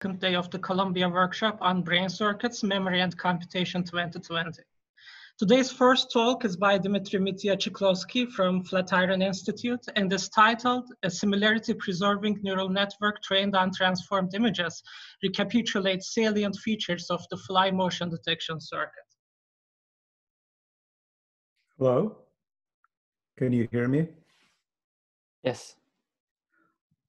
second day of the Columbia workshop on Brain Circuits, Memory and Computation 2020. Today's first talk is by Dmitri Mitya from Flatiron Institute and is titled A Similarity Preserving Neural Network Trained on Transformed Images Recapitulates Salient Features of the Fly Motion Detection Circuit. Hello, can you hear me? Yes.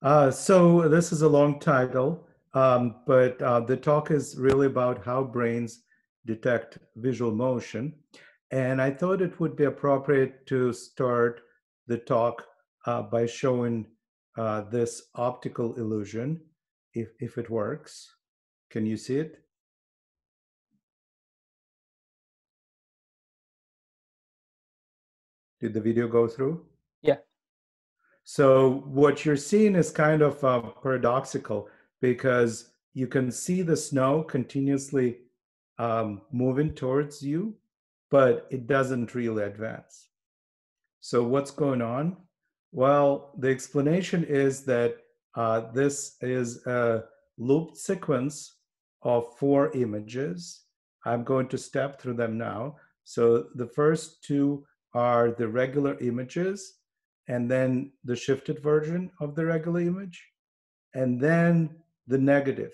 Uh, so this is a long title. Um, but uh, the talk is really about how brains detect visual motion. And I thought it would be appropriate to start the talk uh, by showing uh, this optical illusion, if, if it works. Can you see it? Did the video go through? Yeah. So what you're seeing is kind of uh, paradoxical because you can see the snow continuously um, moving towards you, but it doesn't really advance. So, what's going on? Well, the explanation is that uh, this is a looped sequence of four images. I'm going to step through them now. So, the first two are the regular images, and then the shifted version of the regular image, and then the negative,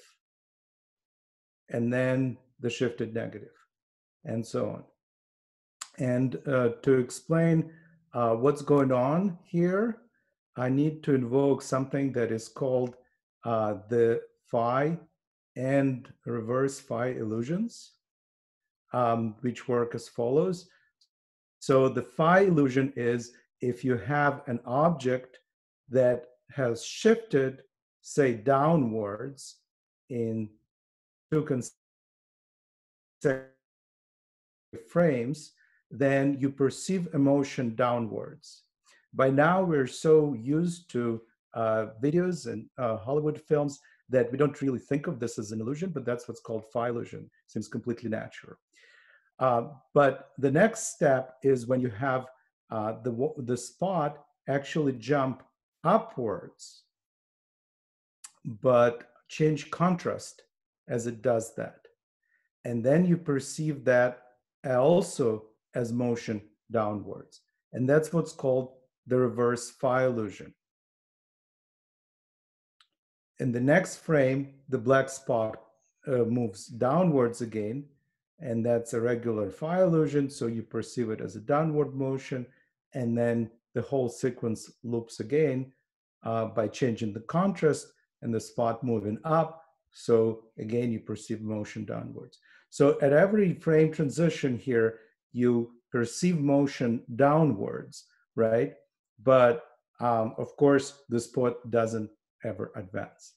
and then the shifted negative, and so on. And uh, to explain uh, what's going on here, I need to invoke something that is called uh, the phi and reverse phi illusions, um, which work as follows. So the phi illusion is if you have an object that has shifted say downwards in two consecutive frames, then you perceive emotion downwards. By now, we're so used to uh, videos and uh, Hollywood films that we don't really think of this as an illusion, but that's what's called phi illusion. Seems completely natural. Uh, but the next step is when you have uh, the, the spot actually jump upwards but change contrast as it does that. And then you perceive that also as motion downwards. And that's what's called the reverse phi illusion. In the next frame, the black spot uh, moves downwards again, and that's a regular phi illusion. So you perceive it as a downward motion, and then the whole sequence loops again uh, by changing the contrast and the spot moving up. So again, you perceive motion downwards. So at every frame transition here, you perceive motion downwards, right? But um, of course, the spot doesn't ever advance.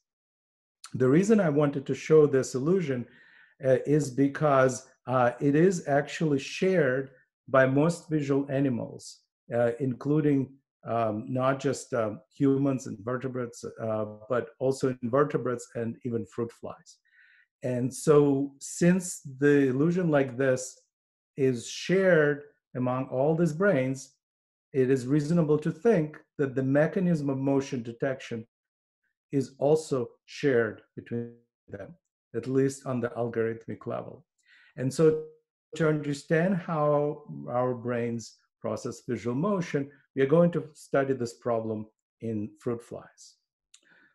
The reason I wanted to show this illusion uh, is because uh, it is actually shared by most visual animals, uh, including um, not just um, humans and vertebrates, uh, but also invertebrates and even fruit flies. And so, since the illusion like this is shared among all these brains, it is reasonable to think that the mechanism of motion detection is also shared between them, at least on the algorithmic level. And so, to understand how our brains process visual motion, we are going to study this problem in fruit flies.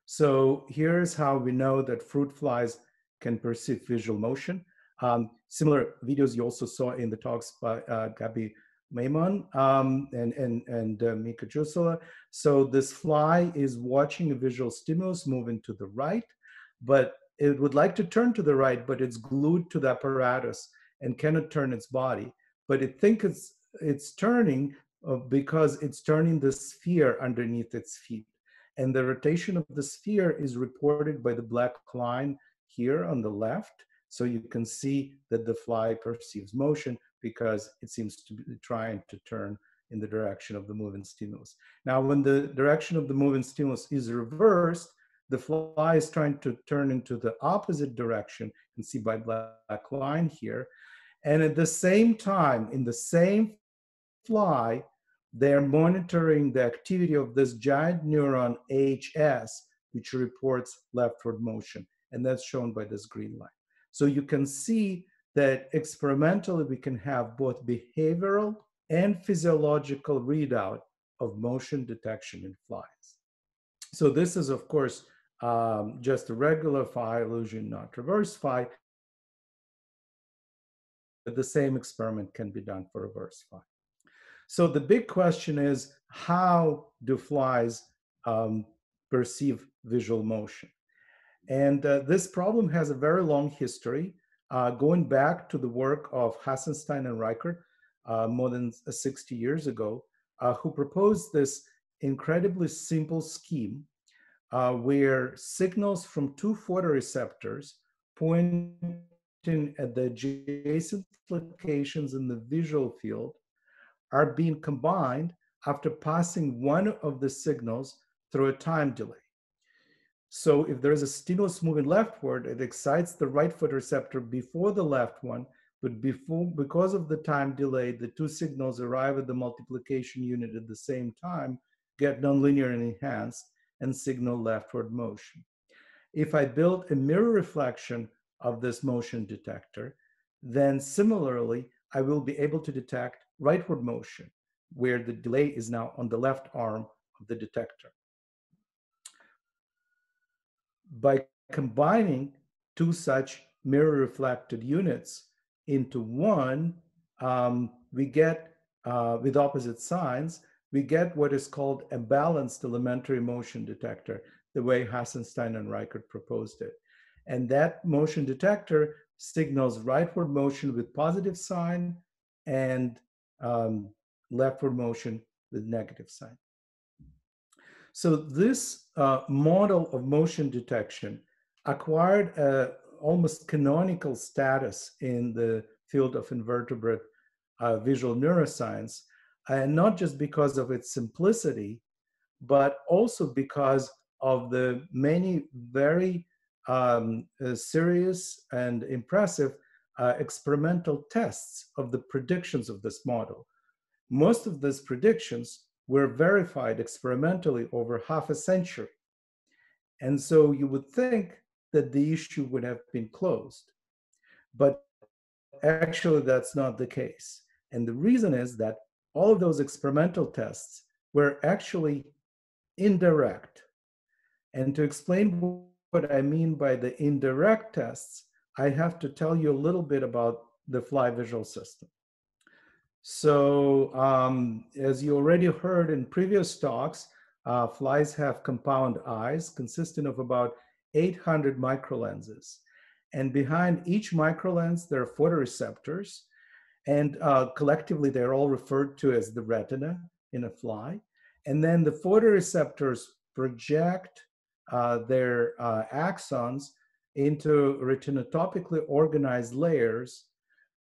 So here's how we know that fruit flies can perceive visual motion. Um, similar videos you also saw in the talks by uh, Gaby Maimon um, and, and, and uh, Mika Jusula. So this fly is watching a visual stimulus moving to the right, but it would like to turn to the right, but it's glued to the apparatus and cannot turn its body. But it thinks it's it's turning uh, because it's turning the sphere underneath its feet. And the rotation of the sphere is reported by the black line here on the left. So you can see that the fly perceives motion because it seems to be trying to turn in the direction of the moving stimulus. Now, when the direction of the moving stimulus is reversed, the fly is trying to turn into the opposite direction. You can see by black line here. And at the same time, in the same fly, they're monitoring the activity of this giant neuron HS, which reports leftward motion. and that's shown by this green line. So you can see that experimentally we can have both behavioral and physiological readout of motion detection in flies. So this is, of course, um, just a regular phi illusion, not reverse phi. But the same experiment can be done for reverse phi. So the big question is, how do flies um, perceive visual motion? And uh, this problem has a very long history, uh, going back to the work of Hassenstein and Reichardt uh, more than uh, 60 years ago, uh, who proposed this incredibly simple scheme uh, where signals from two photoreceptors pointing at the adjacent locations in the visual field are being combined after passing one of the signals through a time delay. So if there is a stimulus moving leftward, it excites the right photoreceptor before the left one, but before, because of the time delay, the two signals arrive at the multiplication unit at the same time, get nonlinear and enhanced, and signal leftward motion. If I build a mirror reflection of this motion detector, then similarly, I will be able to detect rightward motion, where the delay is now on the left arm of the detector by combining two such mirror reflected units into one, um, we get, uh, with opposite signs, we get what is called a balanced elementary motion detector, the way Hassenstein and Reichardt proposed it. And that motion detector signals rightward motion with positive sign and um, leftward motion with negative sign. So this uh, model of motion detection acquired a almost canonical status in the field of invertebrate uh, visual neuroscience, and not just because of its simplicity, but also because of the many very um, uh, serious and impressive uh, experimental tests of the predictions of this model. Most of these predictions were verified experimentally over half a century. And so you would think that the issue would have been closed. But actually, that's not the case. And the reason is that all of those experimental tests were actually indirect. And to explain what I mean by the indirect tests, I have to tell you a little bit about the fly visual system. So um, as you already heard in previous talks, uh, flies have compound eyes consisting of about 800 microlenses. And behind each microlens, there are photoreceptors. And uh, collectively, they're all referred to as the retina in a fly. And then the photoreceptors project uh, their uh, axons into retinotopically organized layers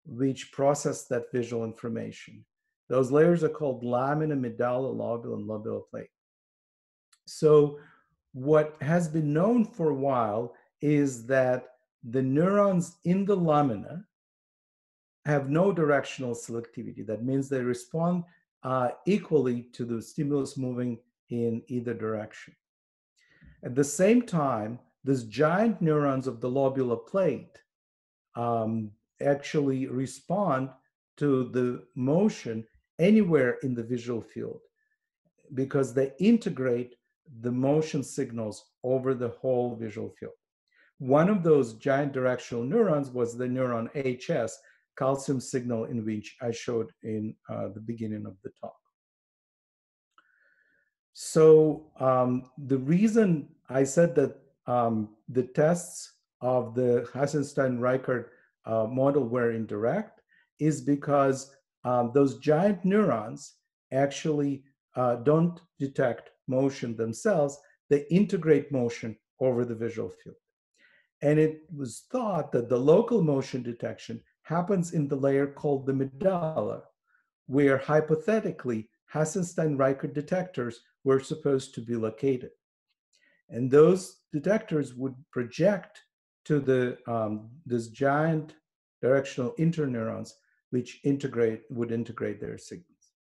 which process that visual information. Those layers are called lamina, medulla, lobula, and lobula plate. So what has been known for a while is that the neurons in the lamina have no directional selectivity. That means they respond uh, equally to the stimulus moving in either direction. At the same time, these giant neurons of the lobula plate um, actually respond to the motion anywhere in the visual field because they integrate the motion signals over the whole visual field. One of those giant directional neurons was the neuron HS, calcium signal in which I showed in uh, the beginning of the talk. So um, the reason I said that um, the tests of the Hassenstein-Reichardt uh, model were indirect is because um, those giant neurons actually uh, don't detect motion themselves, they integrate motion over the visual field. And it was thought that the local motion detection happens in the layer called the medulla, where hypothetically Hassenstein-Reichardt detectors were supposed to be located. And those detectors would project to the um, this giant directional interneurons which integrate would integrate their signals.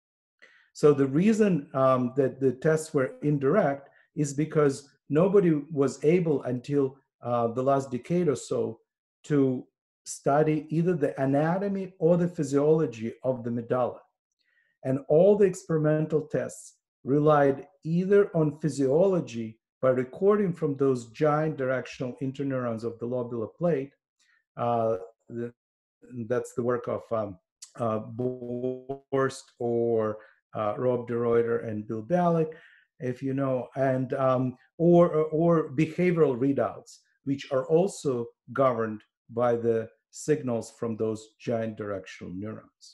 So the reason um, that the tests were indirect is because nobody was able until uh, the last decade or so to study either the anatomy or the physiology of the medulla. And all the experimental tests relied either on physiology by recording from those giant directional interneurons of the lobula plate. Uh, the, that's the work of um, uh, Borst or uh, Rob de Ruyter and Bill Bialek, if you know, and um, or or behavioral readouts, which are also governed by the signals from those giant directional neurons.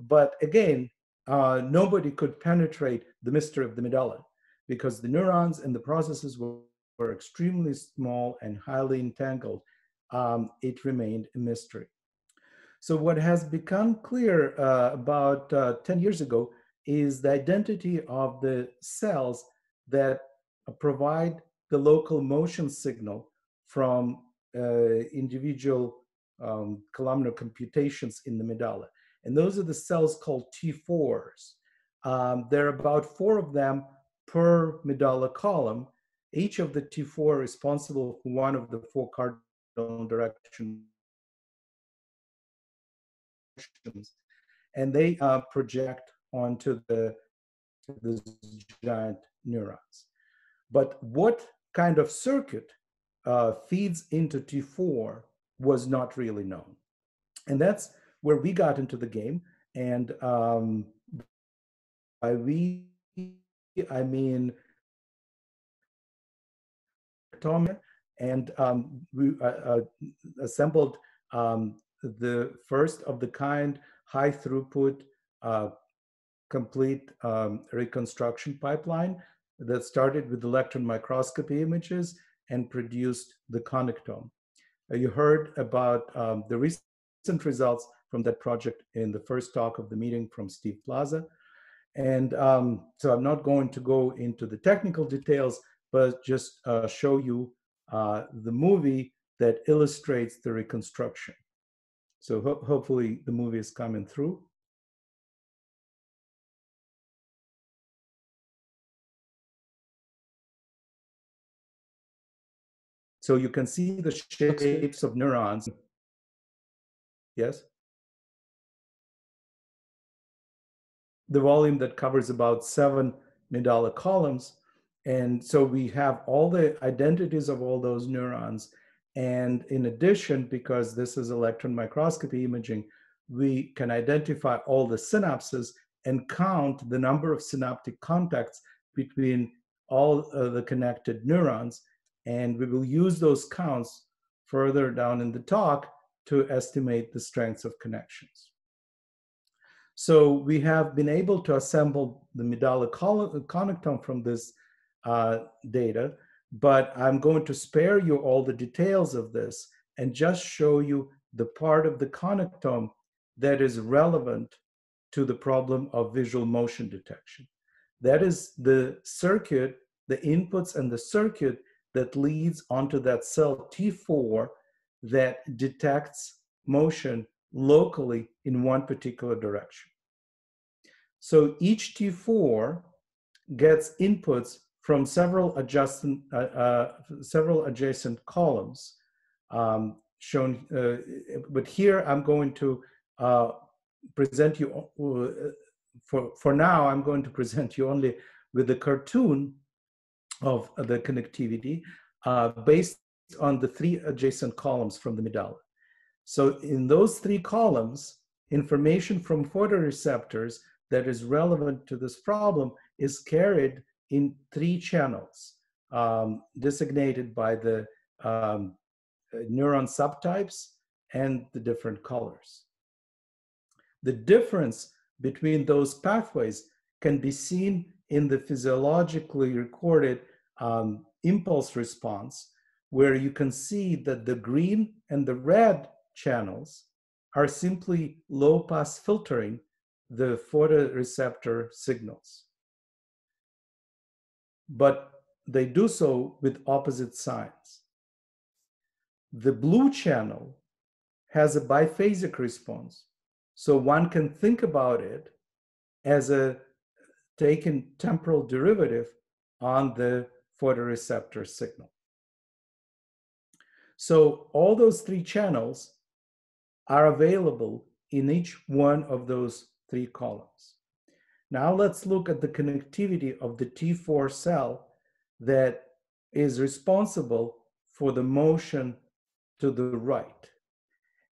But again, uh, nobody could penetrate the mystery of the medulla because the neurons and the processes were, were extremely small and highly entangled. Um, it remained a mystery. So what has become clear uh, about uh, 10 years ago is the identity of the cells that provide the local motion signal from uh, individual um, columnar computations in the medulla. And those are the cells called T4s. Um, there are about four of them per medulla column. Each of the T4 responsible for one of the four cardinal directions. And they uh, project onto the, giant neurons. But what kind of circuit uh, feeds into T4 was not really known. And that's where we got into the game. And um, by we, I mean Tom, and um, we uh, uh, assembled um, the first of the kind high throughput uh, complete um, reconstruction pipeline that started with electron microscopy images and produced the connectome. Uh, you heard about um, the recent results from that project in the first talk of the meeting from Steve Plaza. And um, so I'm not going to go into the technical details, but just uh, show you uh, the movie that illustrates the reconstruction. So ho hopefully the movie is coming through. So you can see the shapes of neurons. Yes? The volume that covers about seven medulla columns. And so we have all the identities of all those neurons. And in addition, because this is electron microscopy imaging, we can identify all the synapses and count the number of synaptic contacts between all the connected neurons and we will use those counts further down in the talk to estimate the strengths of connections. So we have been able to assemble the medulla connectome from this uh, data, but I'm going to spare you all the details of this and just show you the part of the connectome that is relevant to the problem of visual motion detection. That is the circuit, the inputs and the circuit that leads onto that cell T4 that detects motion locally in one particular direction. So each T4 gets inputs from several adjacent, uh, uh, several adjacent columns um, shown, uh, but here I'm going to uh, present you, uh, for, for now, I'm going to present you only with the cartoon of the connectivity uh, based on the three adjacent columns from the medulla. So in those three columns, information from photoreceptors that is relevant to this problem is carried in three channels um, designated by the um, neuron subtypes and the different colors. The difference between those pathways can be seen in the physiologically recorded um, impulse response, where you can see that the green and the red channels are simply low pass filtering the photoreceptor signals. But they do so with opposite signs. The blue channel has a biphasic response. So one can think about it as a taken temporal derivative on the photoreceptor signal. So all those three channels are available in each one of those three columns. Now let's look at the connectivity of the T4 cell that is responsible for the motion to the right.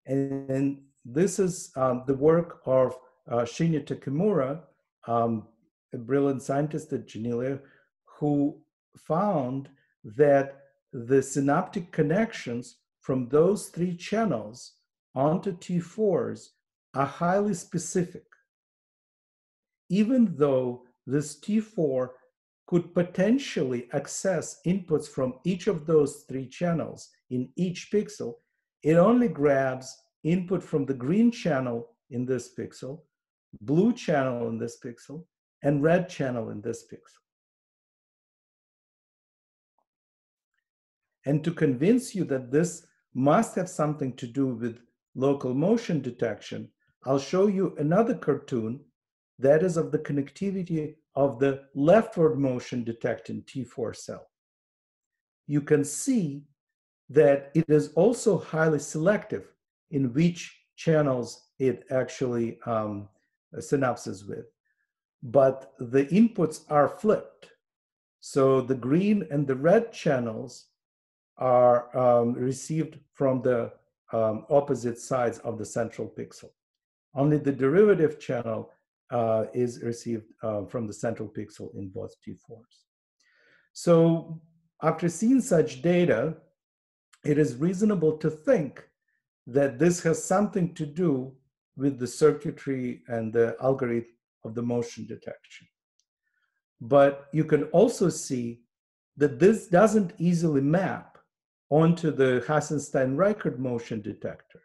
And this is um, the work of uh, Shinya Takemura, um, a brilliant scientist at Janelia, who found that the synaptic connections from those three channels onto T4s are highly specific. Even though this T4 could potentially access inputs from each of those three channels in each pixel, it only grabs input from the green channel in this pixel, blue channel in this pixel, and red channel in this pixel. And to convince you that this must have something to do with local motion detection, I'll show you another cartoon that is of the connectivity of the leftward motion detecting T4 cell. You can see that it is also highly selective in which channels it actually um, synapses with. But the inputs are flipped. So the green and the red channels are um, received from the um, opposite sides of the central pixel. Only the derivative channel uh, is received uh, from the central pixel in both T4s. So after seeing such data, it is reasonable to think that this has something to do with the circuitry and the algorithm of the motion detection. But you can also see that this doesn't easily map onto the Hassenstein-Reichardt motion detector.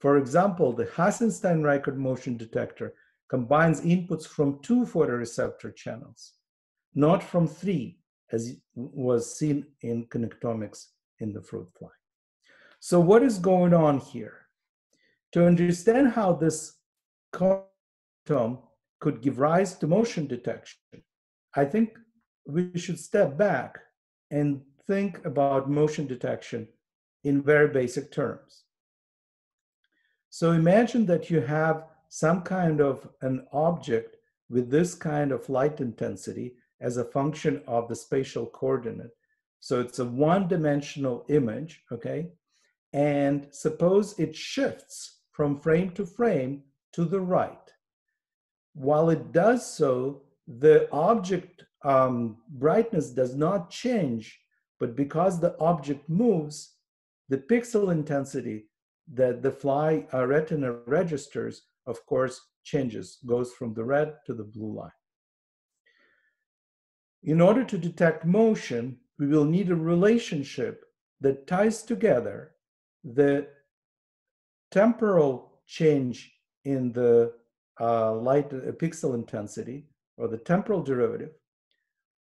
For example, the Hassenstein-Reichardt motion detector combines inputs from two photoreceptor channels, not from three, as was seen in connectomics in the fruit fly. So what is going on here? To understand how this connectome could give rise to motion detection, I think we should step back and think about motion detection in very basic terms. So imagine that you have some kind of an object with this kind of light intensity as a function of the spatial coordinate. So it's a one-dimensional image, okay? And suppose it shifts from frame to frame to the right. While it does so, the object um, brightness does not change but because the object moves, the pixel intensity that the fly uh, retina registers, of course, changes, goes from the red to the blue line. In order to detect motion, we will need a relationship that ties together the temporal change in the uh, light uh, pixel intensity or the temporal derivative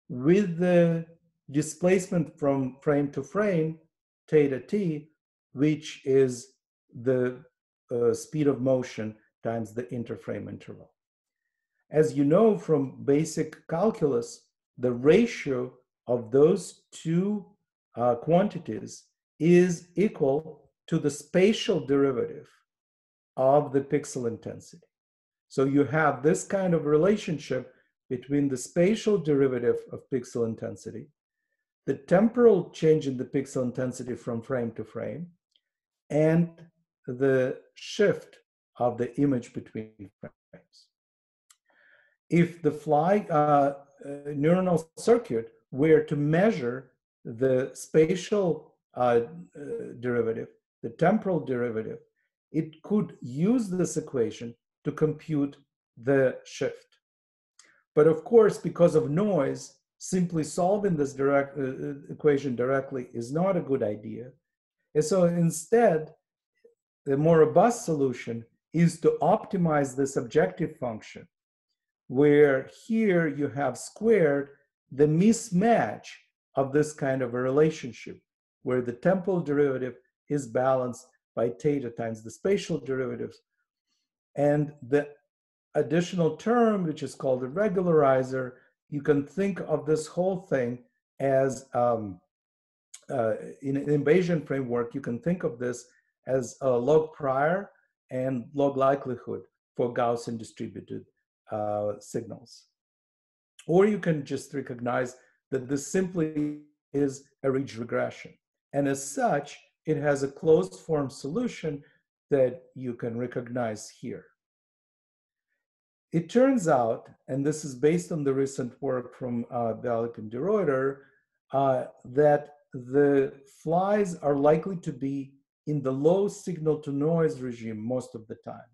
with the displacement from frame to frame, theta t, which is the uh, speed of motion times the interframe interval. As you know from basic calculus, the ratio of those two uh, quantities is equal to the spatial derivative of the pixel intensity. So you have this kind of relationship between the spatial derivative of pixel intensity the temporal change in the pixel intensity from frame to frame, and the shift of the image between frames. If the fly uh, uh, neuronal circuit were to measure the spatial uh, uh, derivative, the temporal derivative, it could use this equation to compute the shift. But of course, because of noise, simply solving this direct uh, uh, equation directly is not a good idea. And so instead, the more robust solution is to optimize this objective function, where here you have squared the mismatch of this kind of a relationship, where the temporal derivative is balanced by theta times the spatial derivatives. And the additional term, which is called the regularizer, you can think of this whole thing as um, uh, in a Bayesian framework, you can think of this as a log prior and log likelihood for Gaussian distributed uh, signals. Or you can just recognize that this simply is a ridge regression. And as such, it has a closed form solution that you can recognize here. It turns out, and this is based on the recent work from uh, Bialek and de Ruyter, uh, that the flies are likely to be in the low signal to noise regime most of the time.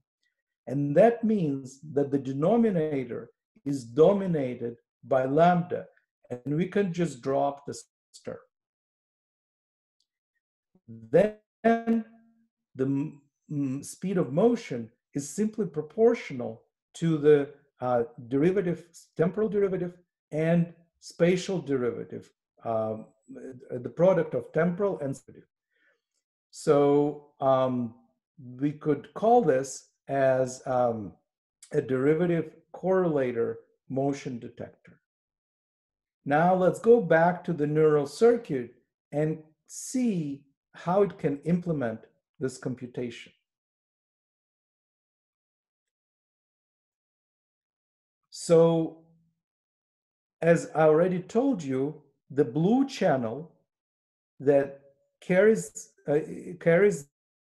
And that means that the denominator is dominated by lambda, and we can just drop the star. Then the speed of motion is simply proportional to the uh, derivative, temporal derivative and spatial derivative, um, the product of temporal and spatial. So um, we could call this as um, a derivative correlator motion detector. Now let's go back to the neural circuit and see how it can implement this computation. So as I already told you, the blue channel that carries uh, carries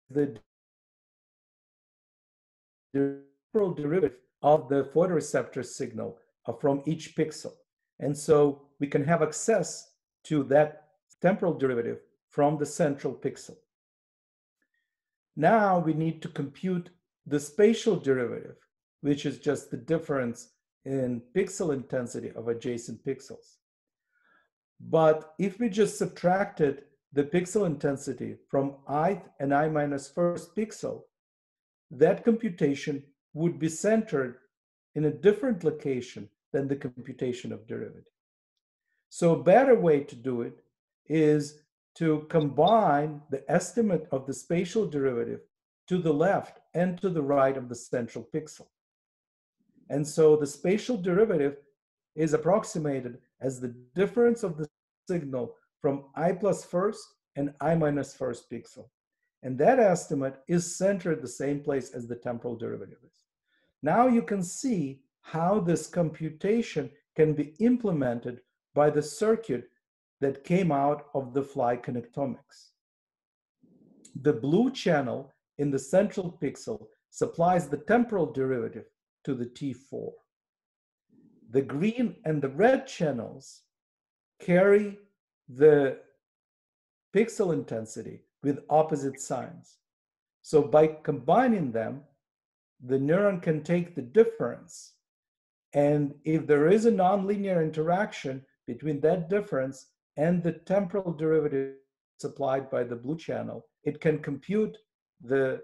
the temporal derivative of the photoreceptor signal uh, from each pixel. And so we can have access to that temporal derivative from the central pixel. Now we need to compute the spatial derivative, which is just the difference in pixel intensity of adjacent pixels. But if we just subtracted the pixel intensity from ith and i minus first pixel, that computation would be centered in a different location than the computation of derivative. So a better way to do it is to combine the estimate of the spatial derivative to the left and to the right of the central pixel. And so the spatial derivative is approximated as the difference of the signal from i plus first and i minus first pixel. And that estimate is centered the same place as the temporal derivative is. Now you can see how this computation can be implemented by the circuit that came out of the fly connectomics. The blue channel in the central pixel supplies the temporal derivative to the T4. The green and the red channels carry the pixel intensity with opposite signs. So by combining them, the neuron can take the difference. And if there is a nonlinear interaction between that difference and the temporal derivative supplied by the blue channel, it can compute the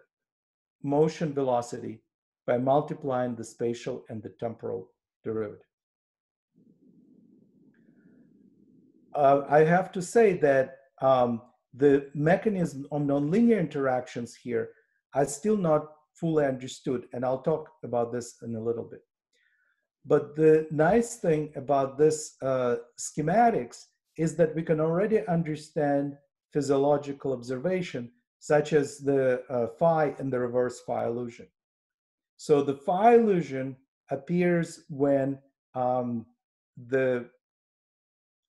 motion velocity by multiplying the spatial and the temporal derivative. Uh, I have to say that um, the mechanism of nonlinear interactions here are still not fully understood, and I'll talk about this in a little bit. But the nice thing about this uh, schematics is that we can already understand physiological observation, such as the uh, phi and the reverse phi illusion. So the phi illusion appears when um, the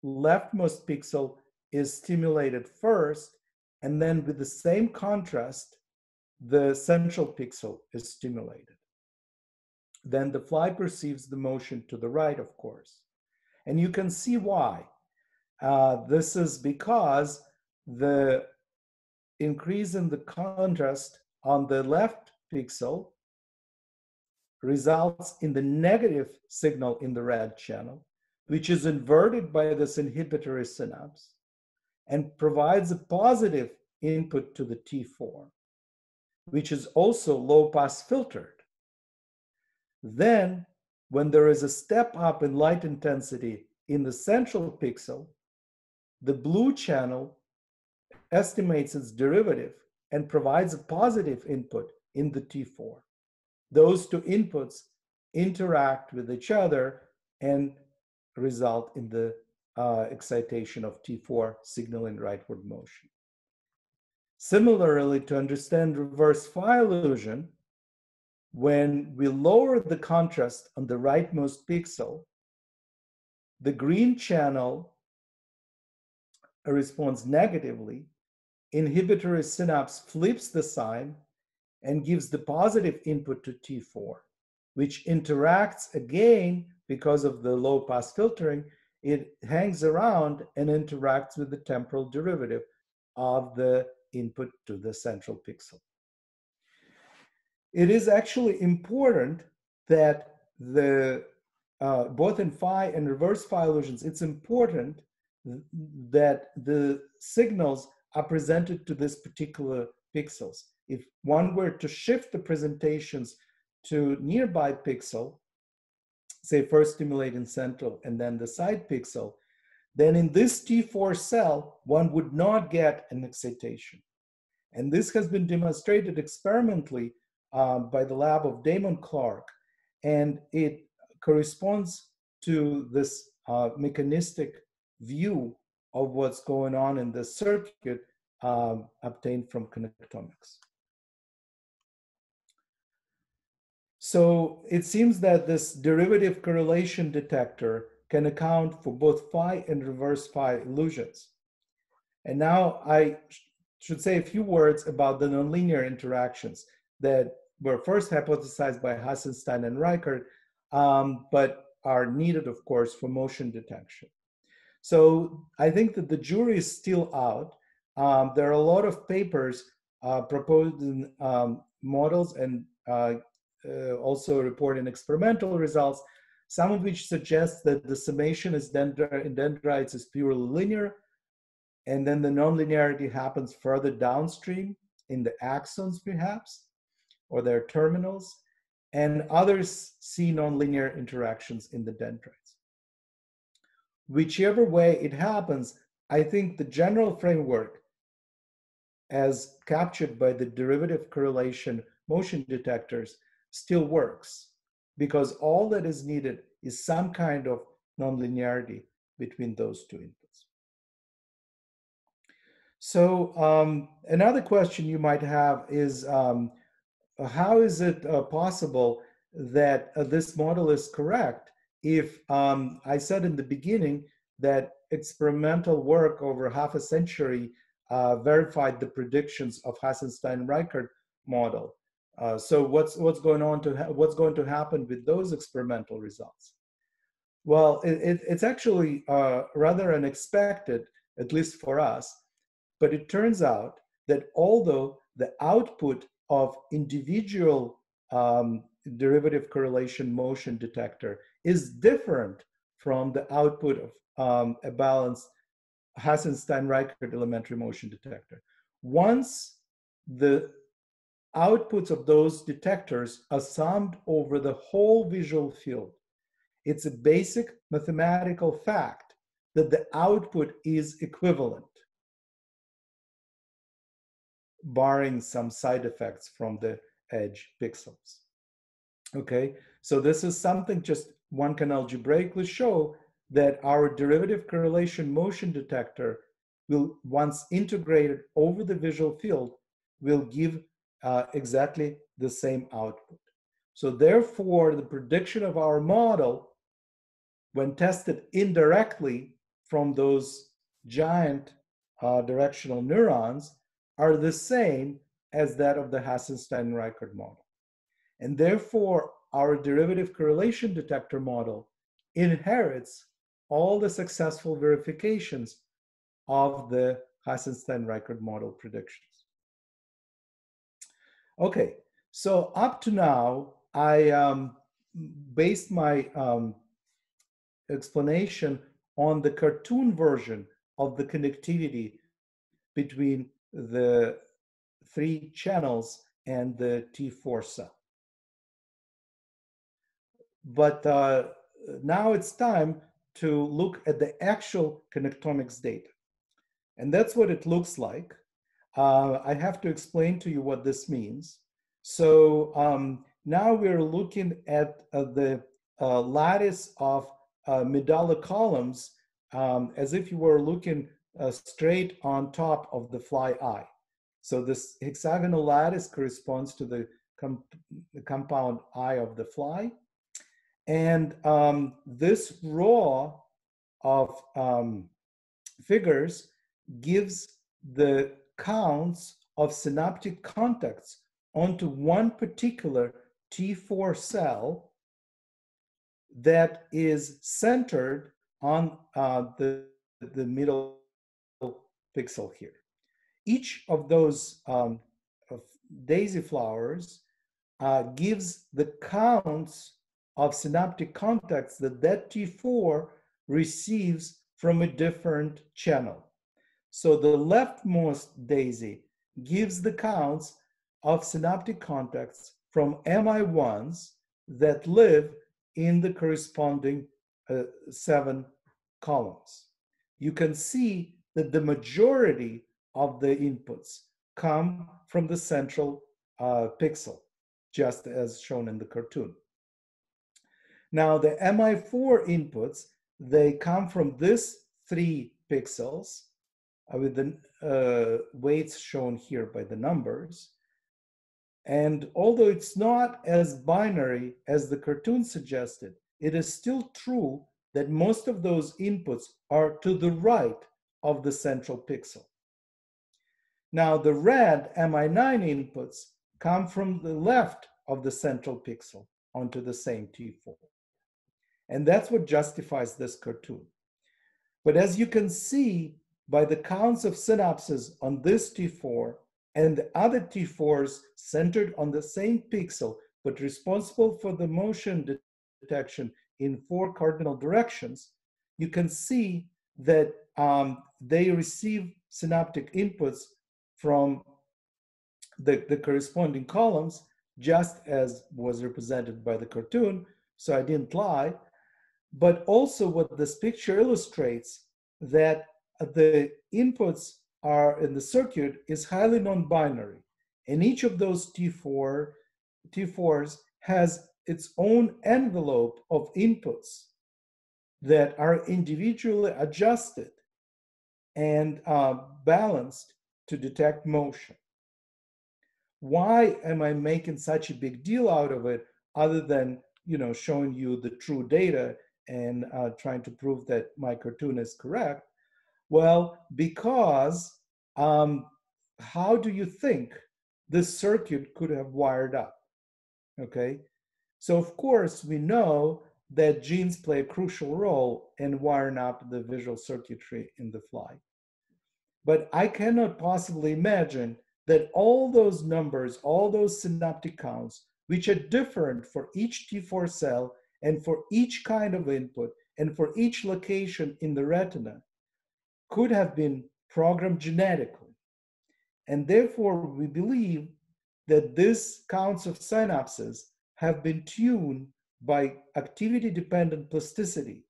leftmost pixel is stimulated first, and then with the same contrast, the central pixel is stimulated. Then the fly perceives the motion to the right, of course. And you can see why. Uh, this is because the increase in the contrast on the left pixel results in the negative signal in the red channel, which is inverted by this inhibitory synapse and provides a positive input to the T4, which is also low pass filtered. Then, when there is a step up in light intensity in the central pixel, the blue channel estimates its derivative and provides a positive input in the T4. Those two inputs interact with each other and result in the uh, excitation of T4 signaling rightward motion. Similarly, to understand reverse Phi illusion, when we lower the contrast on the rightmost pixel, the green channel responds negatively, inhibitory synapse flips the sign and gives the positive input to T4, which interacts again because of the low pass filtering. It hangs around and interacts with the temporal derivative of the input to the central pixel. It is actually important that the uh, both in phi and reverse phi illusions, it's important that the signals are presented to this particular pixels. If one were to shift the presentations to nearby pixel, say first stimulating central and then the side pixel, then in this T4 cell, one would not get an excitation. And this has been demonstrated experimentally uh, by the lab of Damon Clark. And it corresponds to this uh, mechanistic view of what's going on in the circuit um, obtained from connectomics. So it seems that this derivative correlation detector can account for both phi and reverse phi illusions. And now I should say a few words about the nonlinear interactions that were first hypothesized by Hassenstein and Reichardt, um, but are needed, of course, for motion detection. So I think that the jury is still out. Um, there are a lot of papers uh, um, models and uh, uh, also reporting experimental results, some of which suggest that the summation is dendri in dendrites is purely linear, and then the nonlinearity happens further downstream in the axons, perhaps, or their terminals, and others see nonlinear interactions in the dendrites. Whichever way it happens, I think the general framework, as captured by the derivative correlation motion detectors, still works because all that is needed is some kind of nonlinearity between those two inputs. So um, another question you might have is, um, how is it uh, possible that uh, this model is correct if um, I said in the beginning that experimental work over half a century uh, verified the predictions of Hassenstein-Reichardt model. Uh, so what's what's going on to what's going to happen with those experimental results? Well, it, it, it's actually uh, rather unexpected, at least for us. But it turns out that although the output of individual um, derivative correlation motion detector is different from the output of um, a balanced Hassenstein-Reichardt elementary motion detector. Once the outputs of those detectors are summed over the whole visual field, it's a basic mathematical fact that the output is equivalent barring some side effects from the edge pixels. Okay, so this is something just one can algebraically show that our derivative correlation motion detector will, once integrated over the visual field, will give uh, exactly the same output. So therefore, the prediction of our model, when tested indirectly from those giant uh, directional neurons, are the same as that of the Hassenstein-Reichardt model. And therefore, our derivative correlation detector model inherits all the successful verifications of the Hassenstein-Reichardt model predictions. Okay, so up to now, I um, based my um, explanation on the cartoon version of the connectivity between the three channels and the T4 cell. But uh, now it's time to look at the actual connectomics data. And that's what it looks like. Uh, I have to explain to you what this means. So um, now we're looking at uh, the uh, lattice of uh, medulla columns um, as if you were looking uh, straight on top of the fly eye. So this hexagonal lattice corresponds to the, com the compound eye of the fly. And um, this row of um, figures gives the counts of synaptic contacts onto one particular T4 cell that is centered on uh, the, the middle pixel here. Each of those um, of daisy flowers uh, gives the counts of synaptic contacts that that T4 receives from a different channel. So the leftmost daisy gives the counts of synaptic contacts from MI1s that live in the corresponding uh, seven columns. You can see that the majority of the inputs come from the central uh, pixel, just as shown in the cartoon. Now the MI4 inputs, they come from this three pixels uh, with the uh, weights shown here by the numbers. And although it's not as binary as the cartoon suggested, it is still true that most of those inputs are to the right of the central pixel. Now the red MI9 inputs come from the left of the central pixel onto the same T4. And that's what justifies this cartoon. But as you can see by the counts of synapses on this T4 and the other T4s centered on the same pixel, but responsible for the motion detection in four cardinal directions, you can see that um, they receive synaptic inputs from the, the corresponding columns, just as was represented by the cartoon. So I didn't lie. But also what this picture illustrates that the inputs are in the circuit is highly non-binary. And each of those T4, T4s has its own envelope of inputs that are individually adjusted and uh, balanced to detect motion. Why am I making such a big deal out of it other than you know showing you the true data and uh, trying to prove that my cartoon is correct? Well, because um, how do you think this circuit could have wired up? Okay, so of course we know that genes play a crucial role in wiring up the visual circuitry in the fly. But I cannot possibly imagine that all those numbers, all those synaptic counts, which are different for each T4 cell and for each kind of input and for each location in the retina, could have been programmed genetically. And therefore, we believe that these counts of synapses have been tuned by activity dependent plasticity,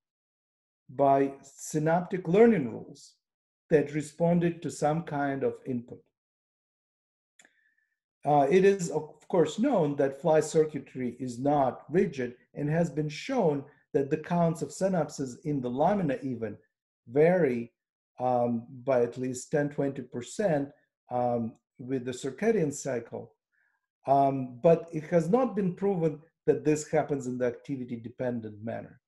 by synaptic learning rules that responded to some kind of input. Uh, it is, of course, known that fly circuitry is not rigid and has been shown that the counts of synapses in the lamina even vary um, by at least 10, 20% um, with the circadian cycle. Um, but it has not been proven that this happens in the activity dependent manner.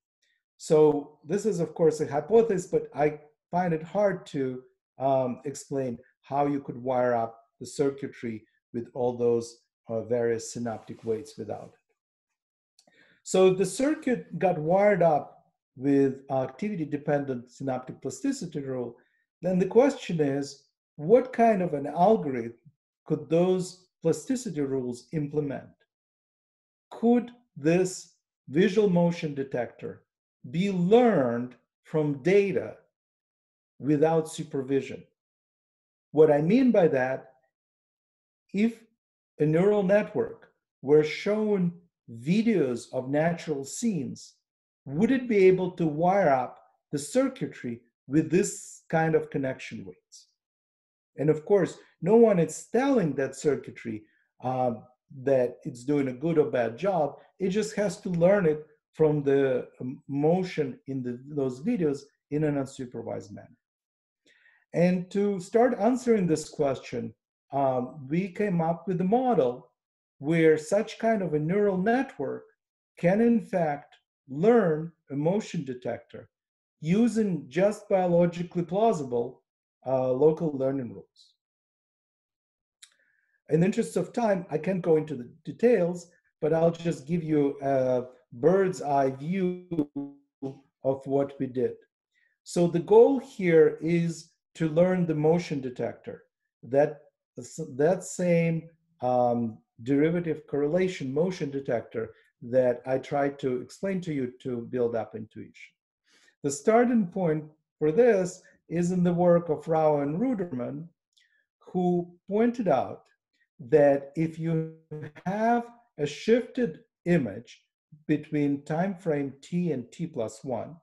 So this is of course a hypothesis, but I find it hard to um, explain how you could wire up the circuitry with all those uh, various synaptic weights without it. So the circuit got wired up with activity dependent synaptic plasticity rule, then the question is, what kind of an algorithm could those plasticity rules implement? Could this visual motion detector be learned from data without supervision? What I mean by that, if a neural network were shown videos of natural scenes, would it be able to wire up the circuitry with this kind of connection weights? And of course, no one is telling that circuitry uh, that it's doing a good or bad job. It just has to learn it from the um, motion in the, those videos in an unsupervised manner. And to start answering this question, um, we came up with a model where such kind of a neural network can in fact learn emotion detector using just biologically plausible uh, local learning rules. In the interest of time, I can't go into the details, but I'll just give you a bird's eye view of what we did. So the goal here is to learn the motion detector. That, that same um, derivative correlation motion detector that I tried to explain to you to build up intuition. The starting point for this is in the work of Rao and Ruderman, who pointed out that if you have a shifted image between time frame t and t plus 1,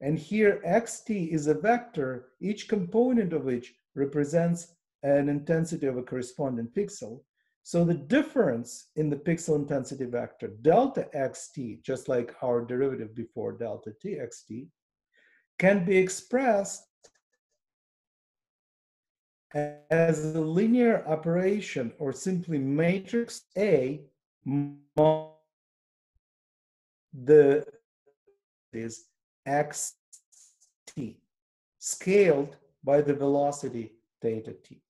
and here xt is a vector, each component of which represents an intensity of a corresponding pixel. So the difference in the pixel intensity vector, delta xt, just like our derivative before delta txt, can be expressed as a linear operation or simply matrix A the is xt scaled by the velocity theta t.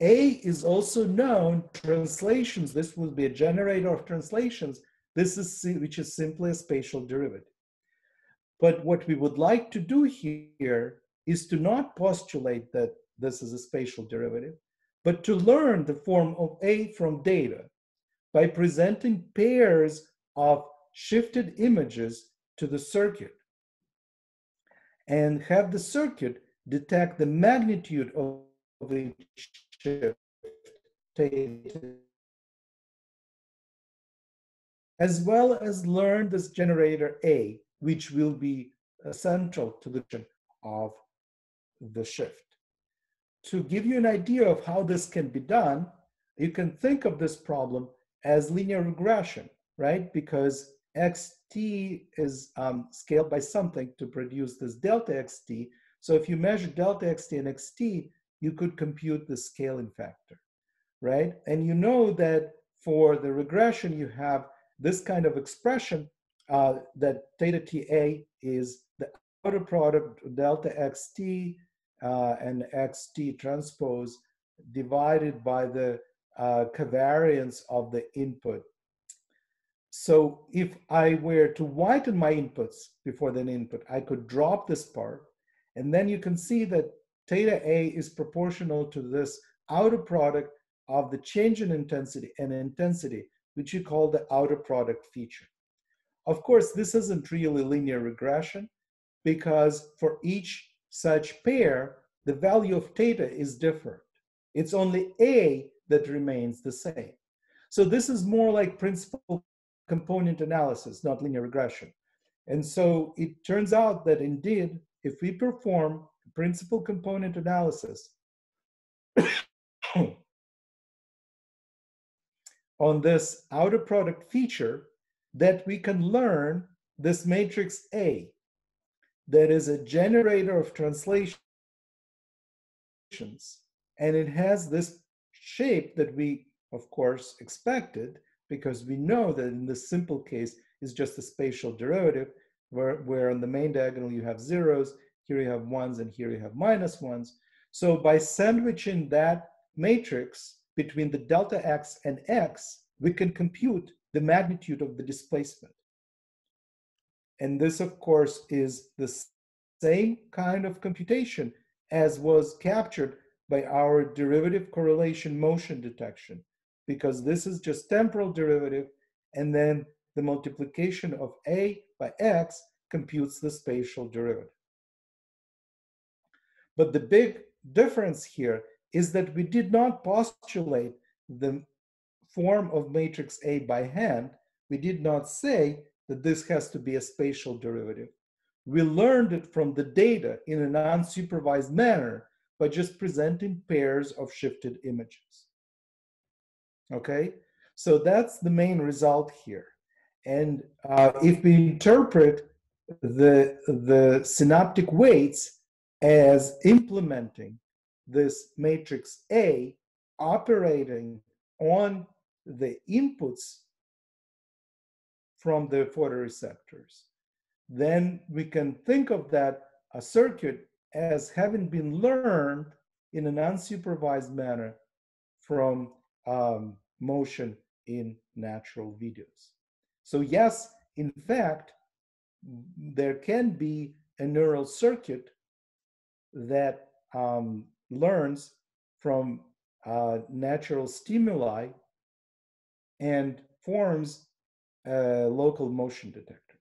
A is also known translations. This will be a generator of translations. This is which is simply a spatial derivative. But what we would like to do here is to not postulate that this is a spatial derivative, but to learn the form of A from data by presenting pairs of shifted images to the circuit and have the circuit detect the magnitude of the as well as learn this generator A, which will be central to the of the shift. To give you an idea of how this can be done, you can think of this problem as linear regression, right? Because xt is um, scaled by something to produce this delta xt. So if you measure delta xt and xt, you could compute the scaling factor, right? And you know that for the regression, you have this kind of expression uh, that theta ta is the outer product delta xt uh, and xt transpose divided by the uh, covariance of the input. So if I were to whiten my inputs before the input, I could drop this part, and then you can see that theta A is proportional to this outer product of the change in intensity and intensity, which you call the outer product feature. Of course, this isn't really linear regression because for each such pair, the value of theta is different. It's only A that remains the same. So this is more like principal component analysis, not linear regression. And so it turns out that indeed, if we perform principal component analysis on this outer product feature, that we can learn this matrix A that is a generator of translations. And it has this shape that we, of course, expected because we know that in this simple case is just a spatial derivative where, where on the main diagonal you have zeros, here you have ones, and here you have minus ones. So by sandwiching that matrix between the delta x and x, we can compute the magnitude of the displacement. And this, of course, is the same kind of computation as was captured by our derivative correlation motion detection, because this is just temporal derivative, and then the multiplication of a by x computes the spatial derivative. But the big difference here is that we did not postulate the form of matrix A by hand. We did not say that this has to be a spatial derivative. We learned it from the data in an unsupervised manner by just presenting pairs of shifted images. Okay, so that's the main result here. And uh, if we interpret the, the synaptic weights as implementing this matrix A operating on the inputs from the photoreceptors, then we can think of that a circuit as having been learned in an unsupervised manner from um, motion in natural videos. So yes, in fact, there can be a neural circuit that um, learns from uh, natural stimuli and forms a local motion detector.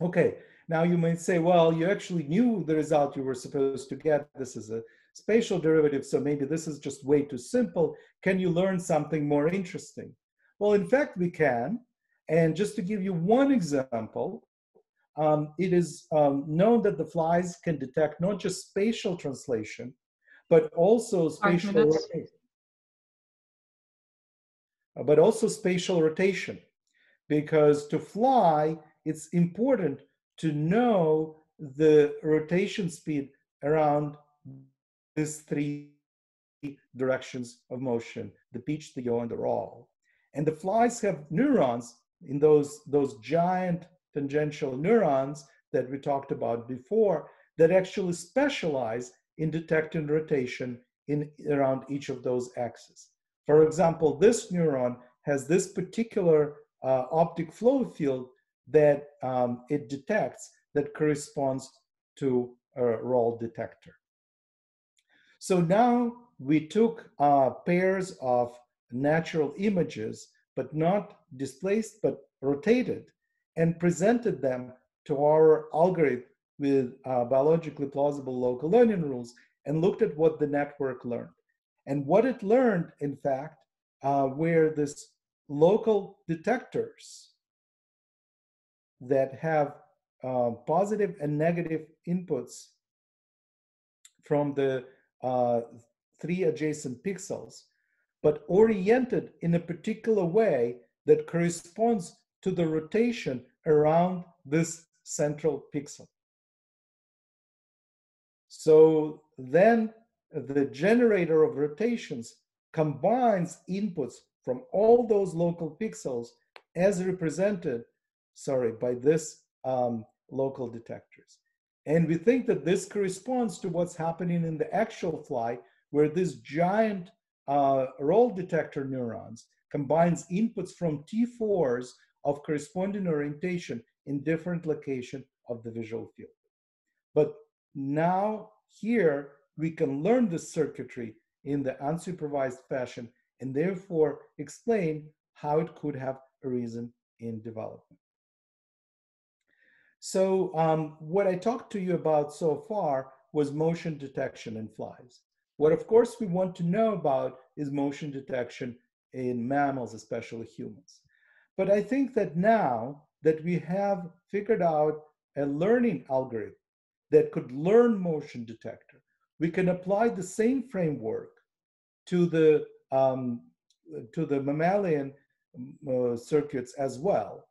Okay, now you might say, well, you actually knew the result you were supposed to get. This is a spatial derivative, so maybe this is just way too simple. Can you learn something more interesting? Well, in fact, we can. And just to give you one example, um, it is um, known that the flies can detect not just spatial translation, but also spatial rotation. Uh, but also spatial rotation. Because to fly, it's important to know the rotation speed around these three directions of motion, the pitch, the yaw, and the roll. And the flies have neurons in those, those giant tangential neurons that we talked about before that actually specialize in detecting rotation in around each of those axes. For example, this neuron has this particular uh, optic flow field that um, it detects that corresponds to a roll detector. So now we took uh, pairs of natural images, but not displaced, but rotated, and presented them to our algorithm with uh, biologically plausible local learning rules and looked at what the network learned. And what it learned, in fact, uh, were this local detectors that have uh, positive and negative inputs from the uh, three adjacent pixels, but oriented in a particular way that corresponds to the rotation around this central pixel. So then the generator of rotations combines inputs from all those local pixels as represented, sorry, by this um, local detectors. And we think that this corresponds to what's happening in the actual fly, where this giant uh, roll detector neurons combines inputs from T4s of corresponding orientation in different location of the visual field. But now here we can learn the circuitry in the unsupervised fashion and therefore explain how it could have arisen in development. So um, what I talked to you about so far was motion detection in flies. What of course we want to know about is motion detection in mammals, especially humans. But I think that now that we have figured out a learning algorithm that could learn motion detector, we can apply the same framework to the um, to the mammalian uh, circuits as well.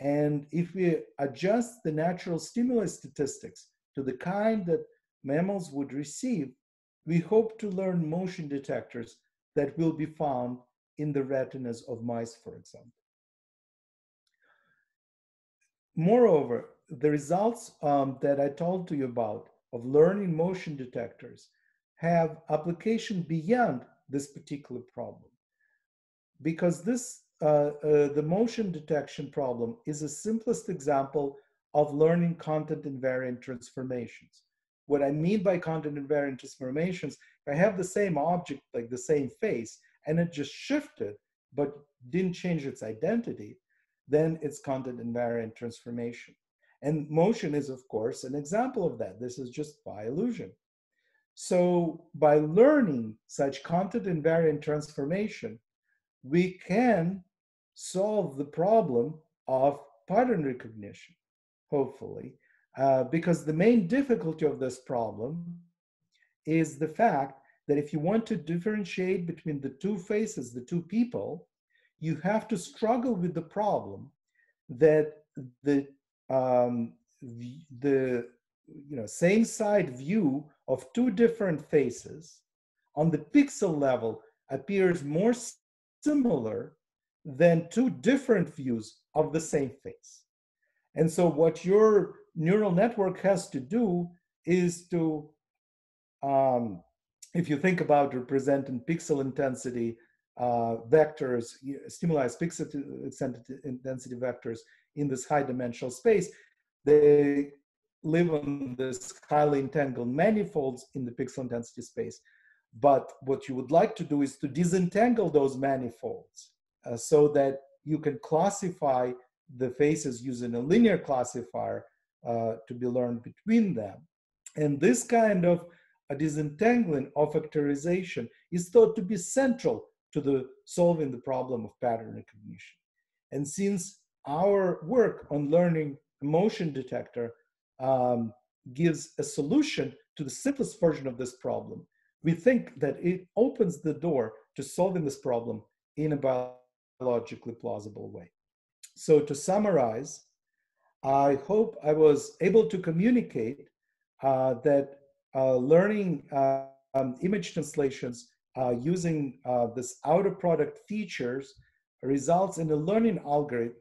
And if we adjust the natural stimulus statistics to the kind that mammals would receive, we hope to learn motion detectors that will be found in the retinas of mice, for example. Moreover, the results um, that I told to you about of learning motion detectors have application beyond this particular problem. Because this, uh, uh, the motion detection problem is the simplest example of learning content invariant transformations. What I mean by content invariant transformations, I have the same object, like the same face, and it just shifted, but didn't change its identity, then it's content invariant transformation. And motion is, of course, an example of that. This is just by illusion. So by learning such content invariant transformation, we can solve the problem of pattern recognition, hopefully, uh, because the main difficulty of this problem is the fact that if you want to differentiate between the two faces, the two people, you have to struggle with the problem that the um, the, you know same side view of two different faces on the pixel level appears more similar than two different views of the same face. And so what your neural network has to do is to, um, if you think about representing pixel intensity uh, vectors, stimuli pixel intensity vectors in this high dimensional space, they live on this highly entangled manifolds in the pixel intensity space. But what you would like to do is to disentangle those manifolds uh, so that you can classify the faces using a linear classifier uh, to be learned between them. And this kind of a disentangling of factorization is thought to be central to the solving the problem of pattern recognition. And since our work on learning motion detector um, gives a solution to the simplest version of this problem, we think that it opens the door to solving this problem in a biologically plausible way. So to summarize, I hope I was able to communicate uh, that uh, learning uh, um, image translations uh, using uh, this outer product features results in a learning algorithm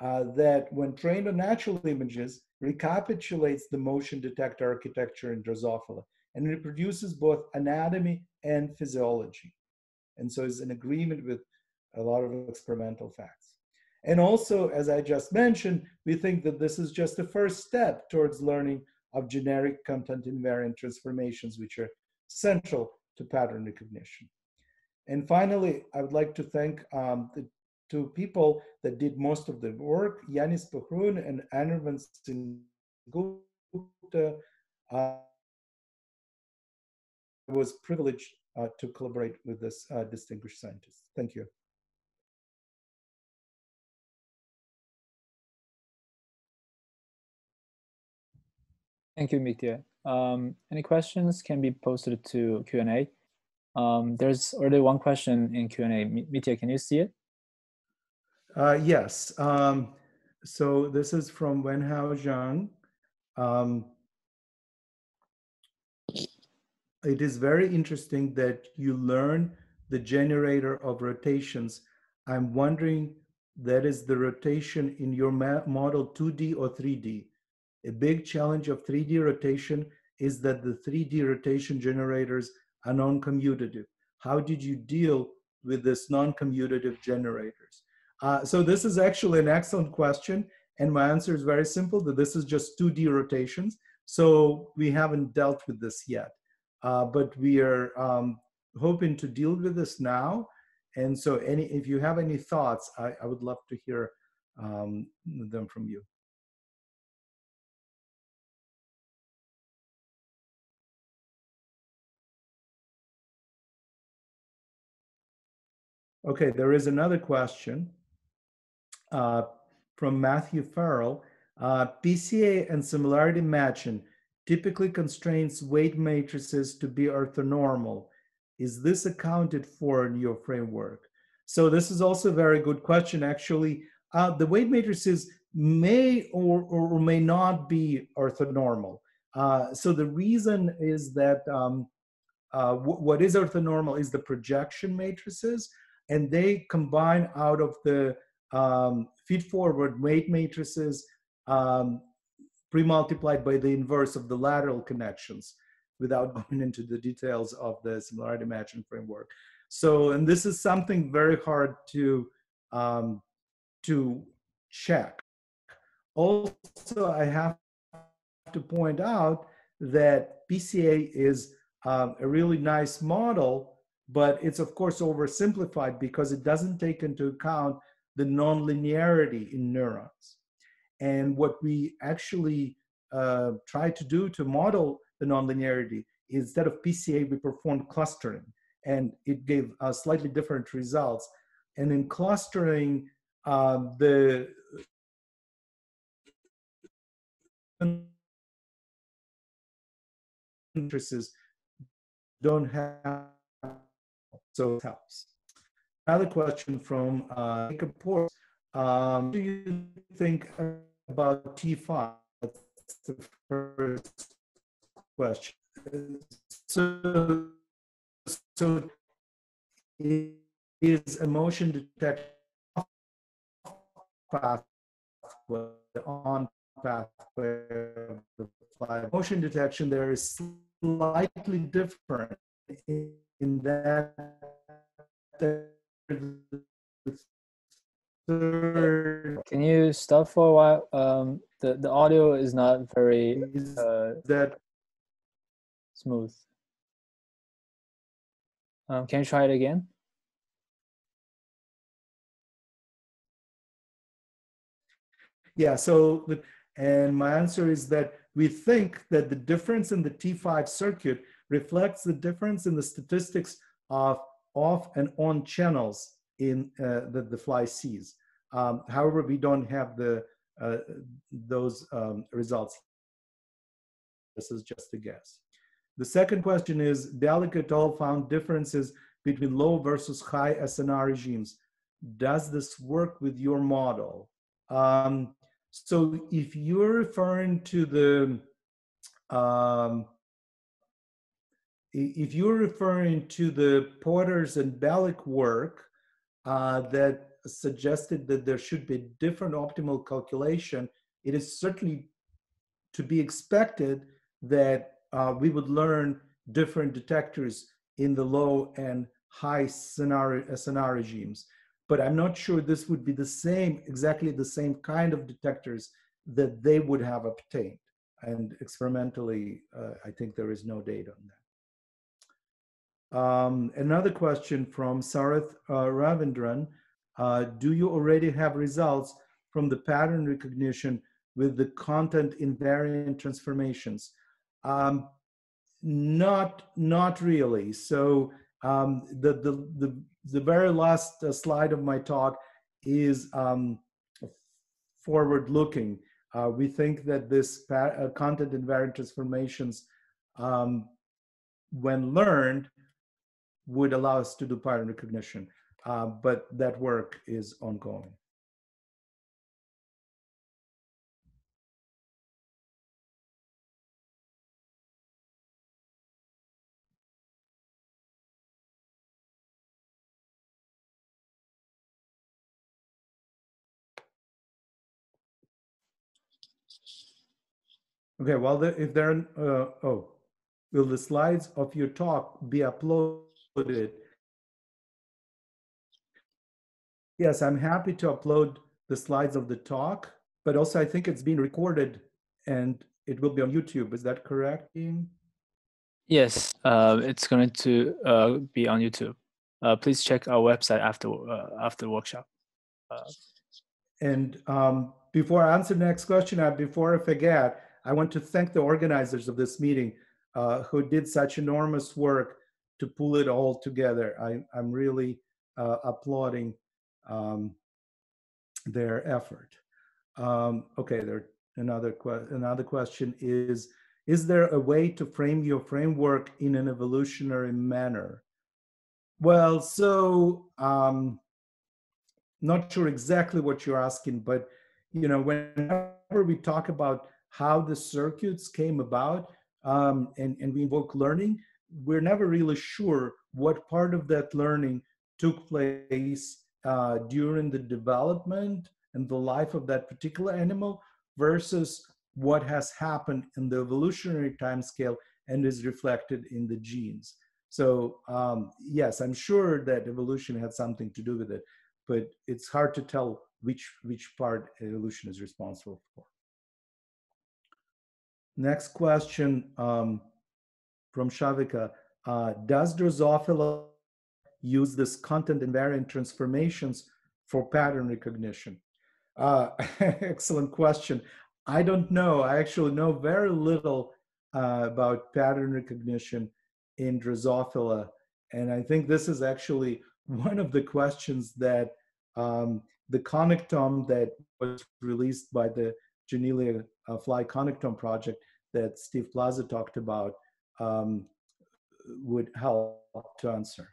uh, that when trained on natural images recapitulates the motion detector architecture in Drosophila and reproduces both anatomy and physiology. And so it's in agreement with a lot of experimental facts. And also, as I just mentioned, we think that this is just the first step towards learning of generic content invariant transformations, which are central to pattern recognition. And finally, I would like to thank um, the two people that did most of the work, Yanis Bahroun and Anirvan Gupta. Uh, I was privileged uh, to collaborate with this uh, distinguished scientist. Thank you. Thank you, Mitya. Um, any questions can be posted to Q&A. Um, there's already one question in Q&A. Mitya, can you see it? Uh, yes. Um, so this is from Wenhao Zhang. Um, it is very interesting that you learn the generator of rotations. I'm wondering that is the rotation in your model 2D or 3D. A big challenge of 3D rotation is that the 3D rotation generators are non-commutative. How did you deal with this non-commutative generators? Uh, so this is actually an excellent question. And my answer is very simple, that this is just 2D rotations. So we haven't dealt with this yet. Uh, but we are um, hoping to deal with this now. And so any, if you have any thoughts, I, I would love to hear um, them from you. Okay, there is another question uh, from Matthew Farrell. Uh, PCA and similarity matching typically constrains weight matrices to be orthonormal. Is this accounted for in your framework? So this is also a very good question. Actually, uh, the weight matrices may or, or may not be orthonormal. Uh, so the reason is that um, uh, what is orthonormal is the projection matrices, and they combine out of the um, feed-forward weight matrices um, pre-multiplied by the inverse of the lateral connections without going into the details of the similarity matching framework. So, and this is something very hard to, um, to check. Also, I have to point out that PCA is um, a really nice model, but it's of course oversimplified because it doesn't take into account the nonlinearity in neurons. And what we actually uh, try to do to model the nonlinearity, instead of PCA, we performed clustering. And it gave uh, slightly different results. And in clustering, uh, the interests don't have so it helps. Another question from uh, Jacob Portes. Um, do you think about T5 that's the first question. So, so is a motion detection pathway on pathway of the. Motion detection there is slightly different in, that third Can you stop for a while? Um, the the audio is not very uh, that smooth. Um, can you try it again? Yeah, so, and my answer is that we think that the difference in the T5 circuit reflects the difference in the statistics of off and on channels in uh, that the fly sees. Um, however, we don't have the uh, those um, results. This is just a guess. The second question is, al. found differences between low versus high SNR regimes. Does this work with your model? Um, so if you're referring to the, um, if you're referring to the Potters and Bialek work uh, that suggested that there should be different optimal calculation, it is certainly to be expected that uh, we would learn different detectors in the low and high scenario, SNR regimes but I'm not sure this would be the same, exactly the same kind of detectors that they would have obtained. And experimentally, uh, I think there is no data on that. Um, another question from Sarath uh, Ravindran. Uh, do you already have results from the pattern recognition with the content invariant transformations? Um, not, not really. So um, the, the, the, the very last uh, slide of my talk is um, forward looking. Uh, we think that this uh, content invariant transformations, um, when learned, would allow us to do pattern recognition. Uh, but that work is ongoing. Okay, well, if there, are, uh, oh, will the slides of your talk be uploaded? Yes, I'm happy to upload the slides of the talk, but also I think it's being recorded and it will be on YouTube. Is that correct, Ian? Yes, uh, it's going to uh, be on YouTube. Uh, please check our website after uh, after the workshop. And um, before I answer the next question, uh, before I forget, I want to thank the organizers of this meeting uh, who did such enormous work to pull it all together. I, I'm really uh, applauding um, their effort. Um, okay, there another que- another question is: Is there a way to frame your framework in an evolutionary manner? Well, so um, not sure exactly what you're asking, but you know, whenever we talk about how the circuits came about um, and, and we invoke learning, we're never really sure what part of that learning took place uh, during the development and the life of that particular animal versus what has happened in the evolutionary time scale and is reflected in the genes. So um, yes, I'm sure that evolution had something to do with it, but it's hard to tell which which part evolution is responsible for. Next question um, from Shavika. Uh, does Drosophila use this content invariant transformations for pattern recognition? Uh, excellent question. I don't know. I actually know very little uh, about pattern recognition in Drosophila. And I think this is actually one of the questions that um, the connectome that was released by the Janelia uh, Fly Connectome project that Steve Plaza talked about um, would help to answer.